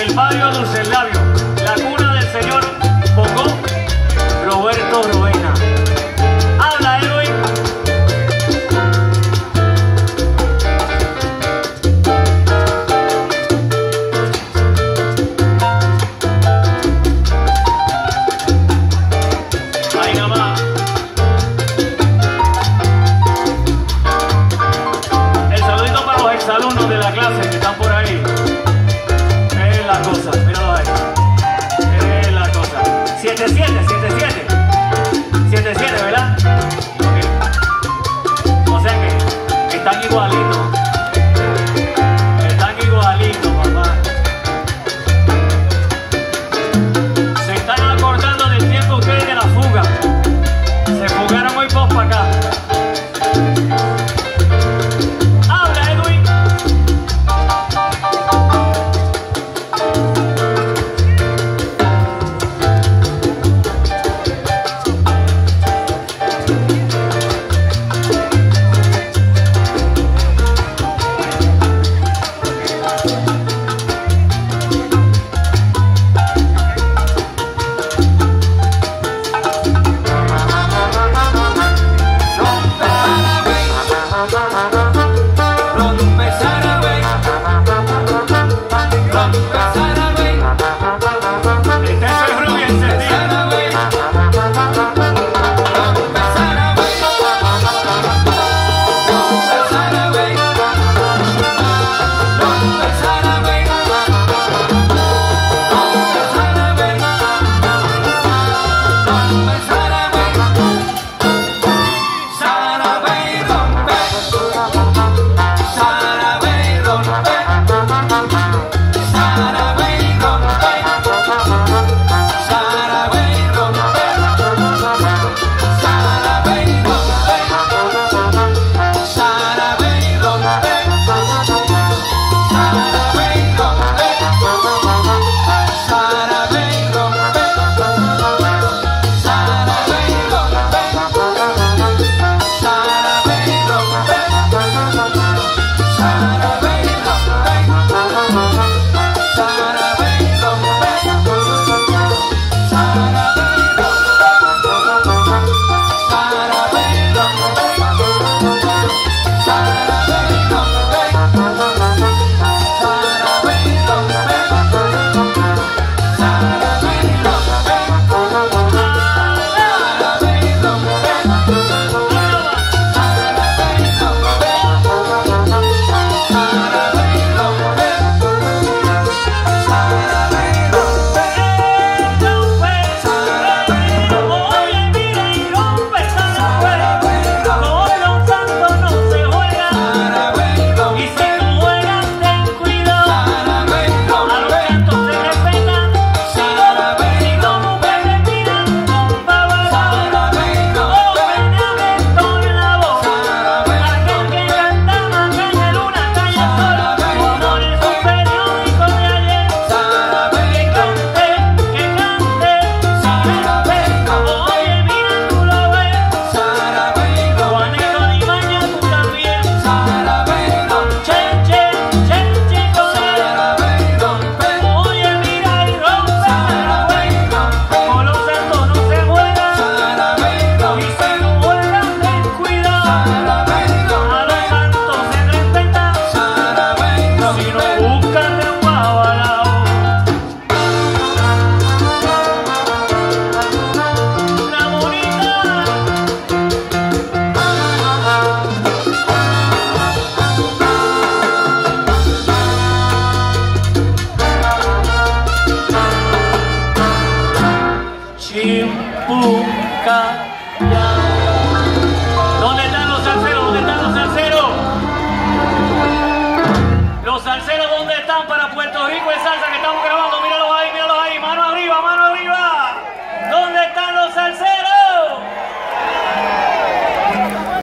del barrio Dulcelabio, la cuna del señor Bocó, Roberto Robena. Habla, Eloy. Ahí nomás. El saludito para los exalumnos de la clase que están por